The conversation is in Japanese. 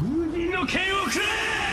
人の剣をくれ！